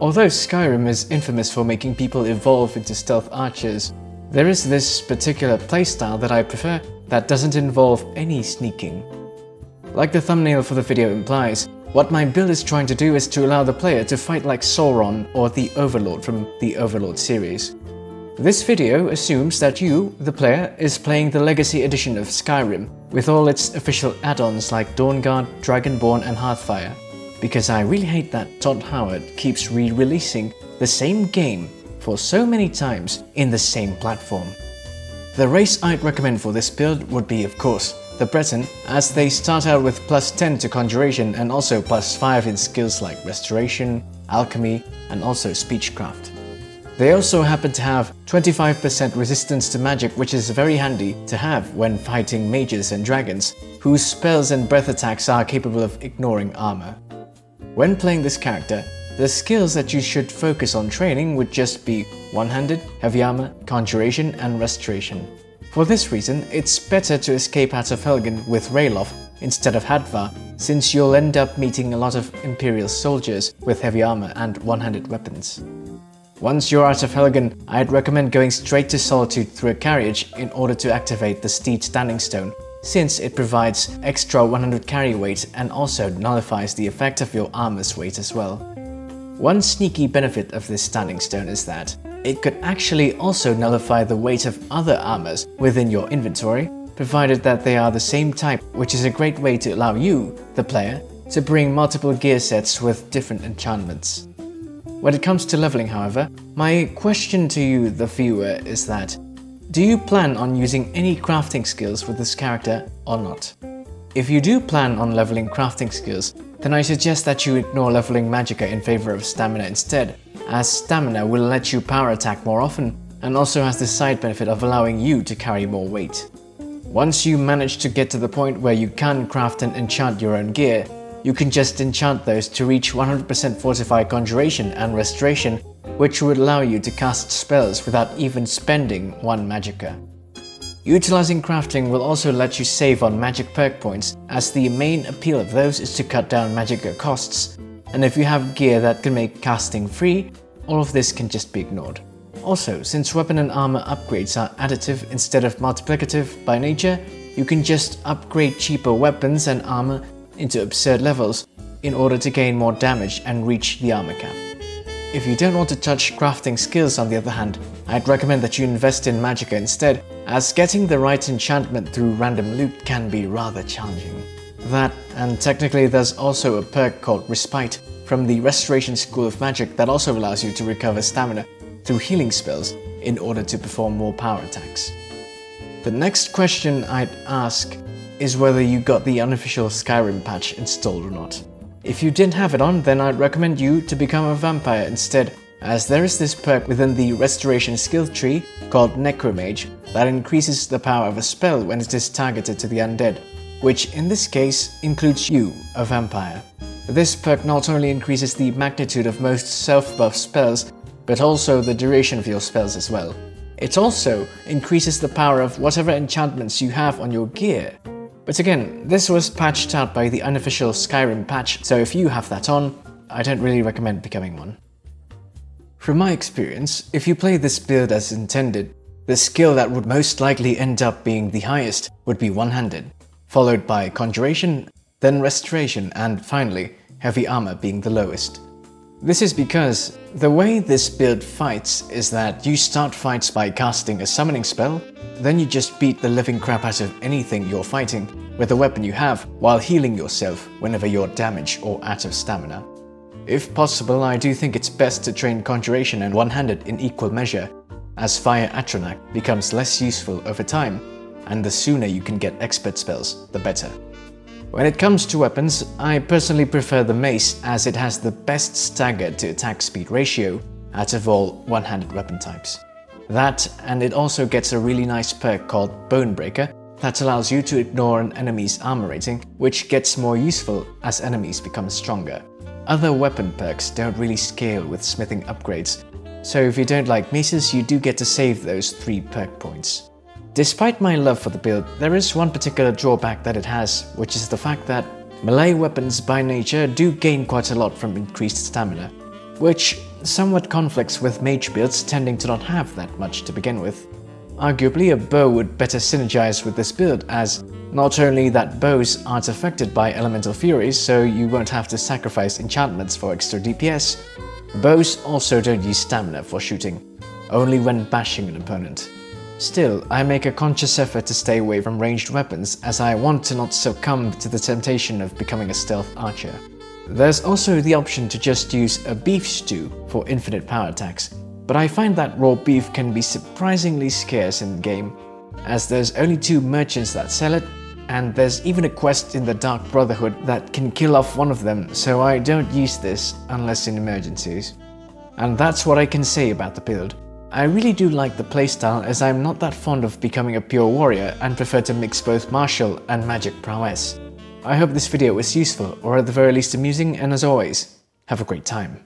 Although Skyrim is infamous for making people evolve into stealth archers, there is this particular playstyle that I prefer that doesn't involve any sneaking. Like the thumbnail for the video implies, what my build is trying to do is to allow the player to fight like Sauron or the Overlord from the Overlord series. This video assumes that you, the player, is playing the Legacy Edition of Skyrim, with all its official add-ons like Dawnguard, Dragonborn and Hearthfire. Because I really hate that Todd Howard keeps re-releasing the same game for so many times in the same platform. The race I'd recommend for this build would be, of course, the Breton, as they start out with plus 10 to Conjuration and also plus 5 in skills like Restoration, Alchemy, and also Speechcraft. They also happen to have 25% resistance to magic which is very handy to have when fighting mages and dragons, whose spells and breath attacks are capable of ignoring armor. When playing this character, the skills that you should focus on training would just be one-handed, heavy armor, conjuration and restoration. For this reason, it's better to escape out of Helgen with Ralof instead of Hadvar, since you'll end up meeting a lot of Imperial soldiers with heavy armor and one-handed weapons. Once you're out of Helgen, I'd recommend going straight to Solitude through a carriage in order to activate the Steed Standing Stone, since it provides extra 100 carry weight and also nullifies the effect of your armor's weight as well. One sneaky benefit of this Standing Stone is that it could actually also nullify the weight of other armors within your inventory, provided that they are the same type, which is a great way to allow you, the player, to bring multiple gear sets with different enchantments. When it comes to leveling however, my question to you, the viewer, is that do you plan on using any crafting skills with this character or not? If you do plan on leveling crafting skills, then I suggest that you ignore leveling Magicka in favor of stamina instead, as stamina will let you power attack more often and also has the side benefit of allowing you to carry more weight. Once you manage to get to the point where you can craft and enchant your own gear, you can just enchant those to reach 100% fortified conjuration and restoration, which would allow you to cast spells without even spending one magicka. Utilizing crafting will also let you save on magic perk points, as the main appeal of those is to cut down magicka costs, and if you have gear that can make casting free, all of this can just be ignored. Also, since weapon and armor upgrades are additive instead of multiplicative by nature, you can just upgrade cheaper weapons and armor into absurd levels in order to gain more damage and reach the armor cap. If you don't want to touch crafting skills on the other hand, I'd recommend that you invest in Magicka instead, as getting the right enchantment through random loot can be rather challenging. That, and technically there's also a perk called Respite from the Restoration School of Magic that also allows you to recover stamina through healing spells in order to perform more power attacks. The next question I'd ask is whether you got the unofficial Skyrim patch installed or not. If you didn't have it on, then I'd recommend you to become a vampire instead, as there is this perk within the restoration skill tree called Necromage that increases the power of a spell when it is targeted to the undead, which in this case includes you, a vampire. This perk not only increases the magnitude of most self-buff spells, but also the duration of your spells as well. It also increases the power of whatever enchantments you have on your gear, but again, this was patched out by the unofficial Skyrim patch, so if you have that on, I don't really recommend becoming one. From my experience, if you play this build as intended, the skill that would most likely end up being the highest would be one-handed, followed by Conjuration, then Restoration, and finally, Heavy Armor being the lowest. This is because the way this build fights is that you start fights by casting a summoning spell, then you just beat the living crap out of anything you're fighting with the weapon you have while healing yourself whenever you're damaged or out of stamina. If possible, I do think it's best to train Conjuration and one-handed in equal measure, as Fire Atronach becomes less useful over time, and the sooner you can get expert spells, the better. When it comes to weapons, I personally prefer the Mace as it has the best stagger to attack speed ratio out of all one-handed weapon types. That, and it also gets a really nice perk called Bonebreaker that allows you to ignore an enemy's armor rating, which gets more useful as enemies become stronger. Other weapon perks don't really scale with smithing upgrades, so if you don't like maces, you do get to save those 3 perk points. Despite my love for the build, there is one particular drawback that it has, which is the fact that melee weapons by nature do gain quite a lot from increased stamina, which somewhat conflicts with mage builds tending to not have that much to begin with. Arguably, a bow would better synergize with this build as not only that bows aren't affected by elemental furies, so you won't have to sacrifice enchantments for extra DPS, bows also don't use stamina for shooting, only when bashing an opponent. Still, I make a conscious effort to stay away from ranged weapons as I want to not succumb to the temptation of becoming a stealth archer. There's also the option to just use a beef stew for infinite power attacks, but I find that raw beef can be surprisingly scarce in the game, as there's only two merchants that sell it, and there's even a quest in the Dark Brotherhood that can kill off one of them, so I don't use this unless in emergencies. And that's what I can say about the build. I really do like the playstyle as I'm not that fond of becoming a pure warrior and prefer to mix both martial and magic prowess. I hope this video was useful or at the very least amusing and as always, have a great time.